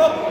Stop.